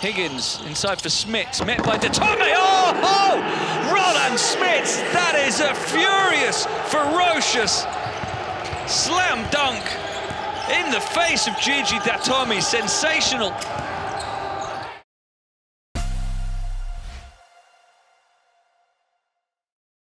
Higgins inside for Smits, met by Datome. Oh, oh! Roland Smits, that is a furious, ferocious slam dunk in the face of Gigi Datome. Sensational.